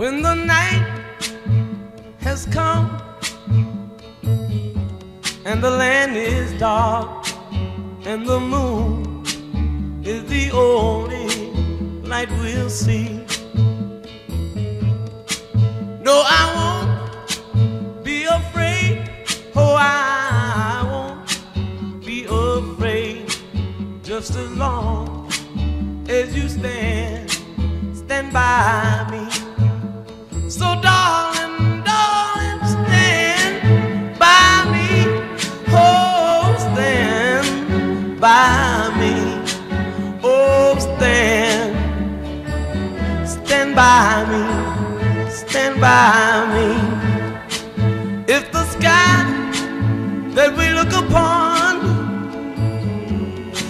When the night has come and the land is dark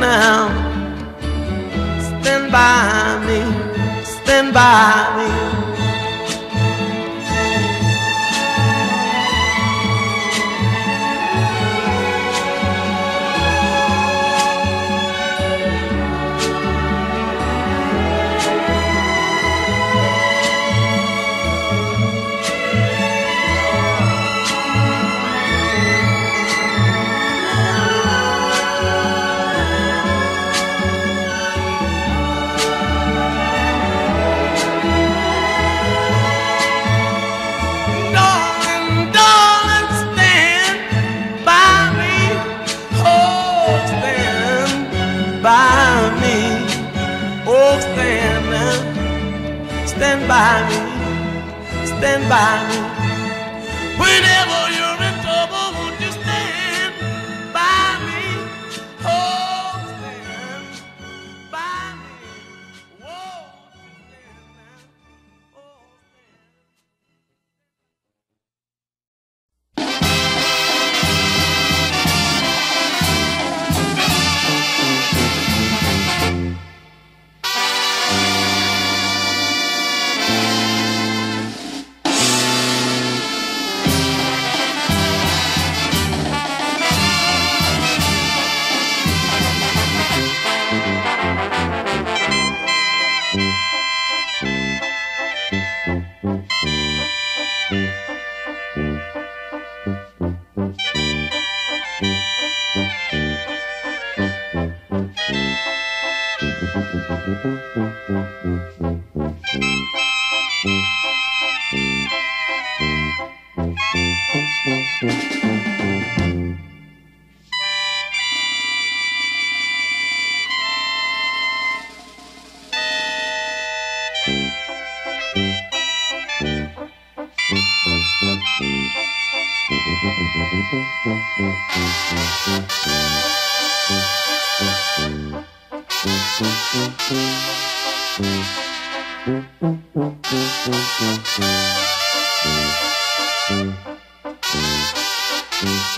Now. Stand by me. Stand by me. Stand by me. Whenever you're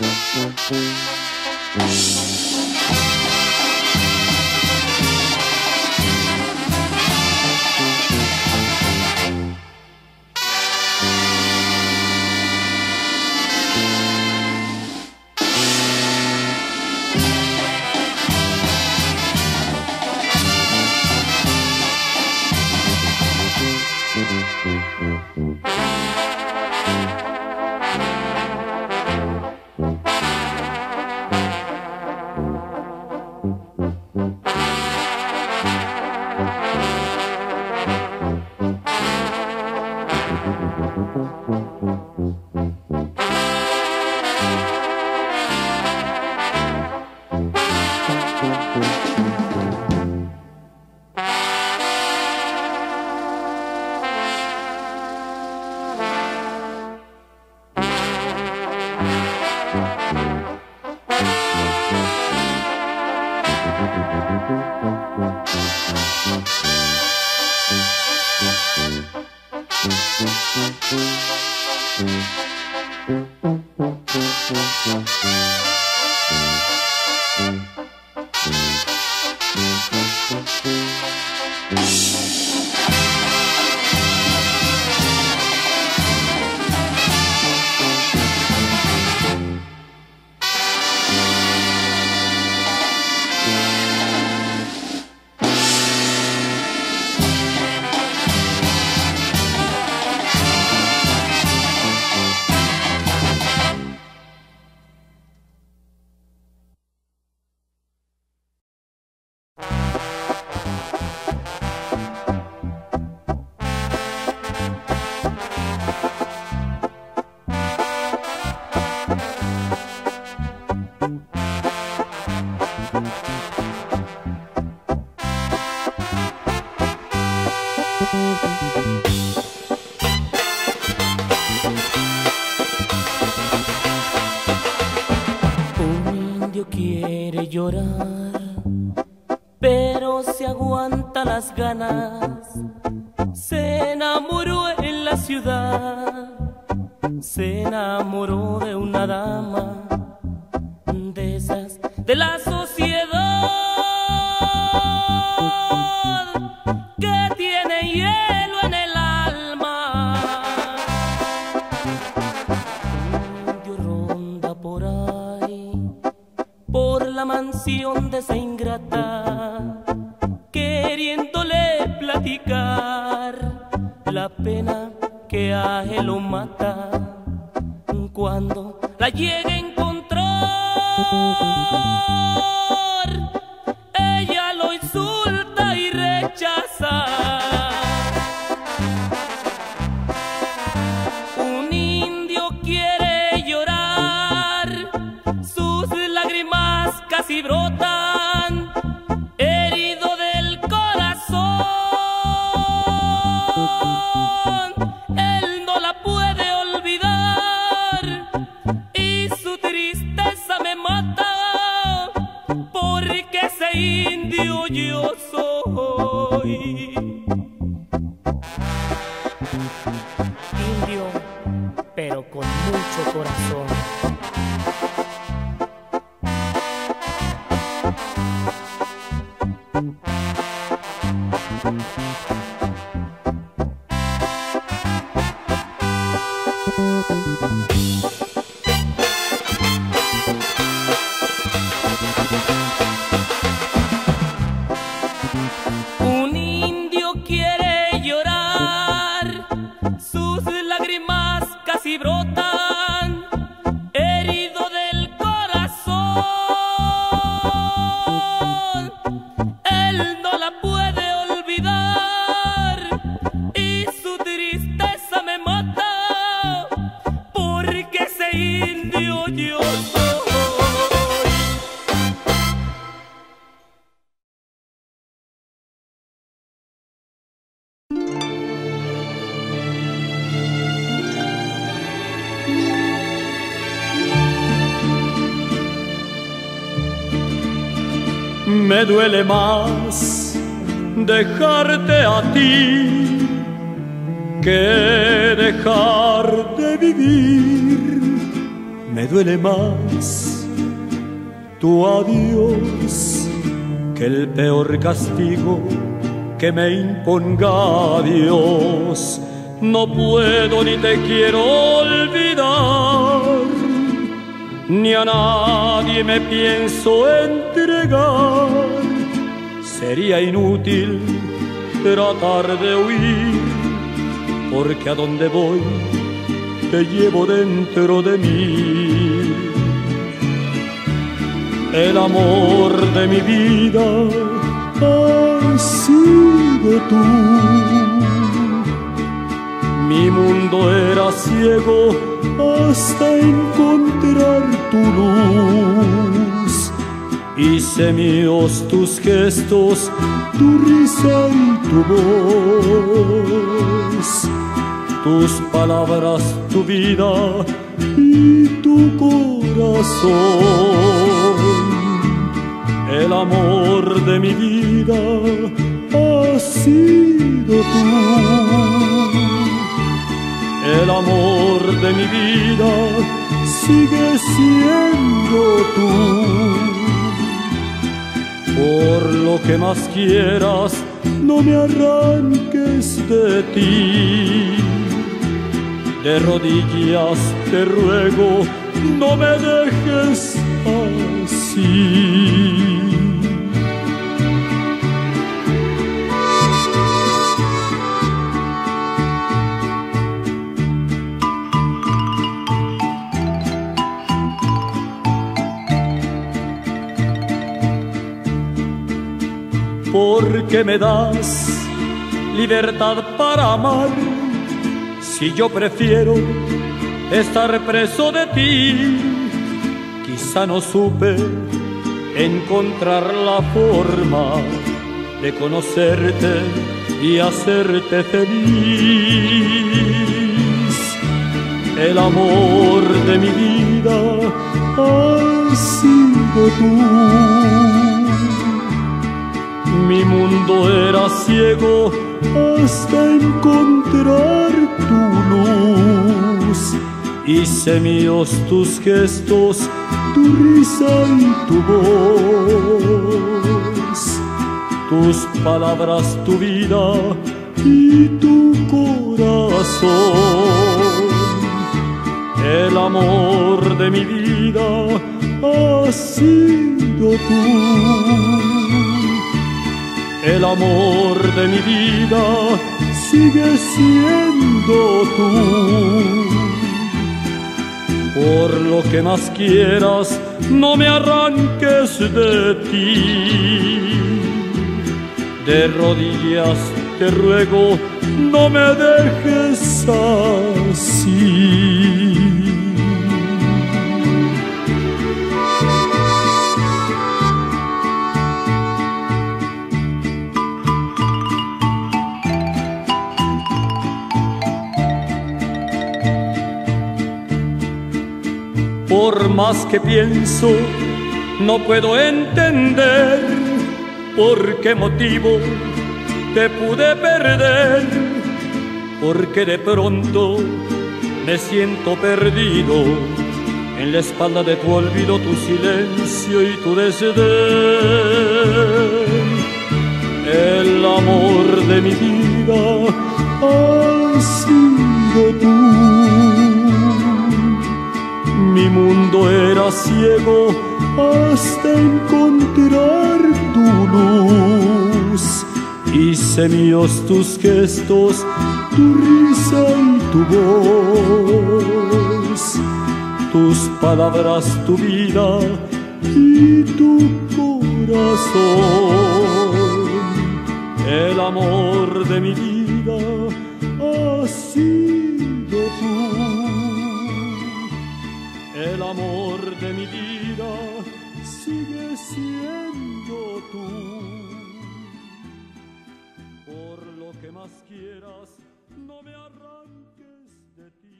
Mm-hmm. Hielo en el alma. Un ronda por ahí, por la mansión de esa ingrata, queriéndole platicar la pena que a él lo mata. Cuando la llega Un Indio, pero con mucho corazón. Brotan, Me duele más dejarte a ti que dejar de vivir. Me duele más tu adiós que el peor castigo que me imponga Dios. No puedo ni te quiero olvidar ni a nadie me pienso entregar. Sería inútil tratar de huir, porque a donde voy te llevo dentro de mí. El amor de mi vida ha sido tú. Mi mundo era ciego hasta encontrar tu luz. Hice míos tus gestos, tu risa y tu voz, tus palabras, tu vida y tu corazón. El amor de mi vida ha sido tú el amor de mi vida sigue siendo tú. Por lo que más quieras, no me arranques de ti. De rodillas te ruego, no me dejes así. Porque me das libertad para amar si yo prefiero estar preso de ti. Quizá no supe encontrar la forma de conocerte y hacerte feliz. El amor de mi vida ha sido tú. Era ciego hasta encontrar tu luz. Hice míos tus gestos, tu risa y tu voz, tus palabras, tu vida y tu corazón. El amor de mi vida ha sido tú. El amor de mi vida sigue siendo tú. Por lo que más quieras, no me arranques de ti. De rodillas te ruego, no me dejes así. Más que pienso, no puedo entender por qué motivo te pude perder, porque de pronto me siento perdido en la espalda de tu olvido, tu silencio y tu desdén. El amor de mi vida ha sido tú ciego hasta encontrar tu luz. Hice míos tus gestos, tu risa y tu voz, tus palabras, tu vida y tu corazón. El amor de mi vida amor de mi vida sigue siendo tú. Por lo que más quieras, no me arranques de ti.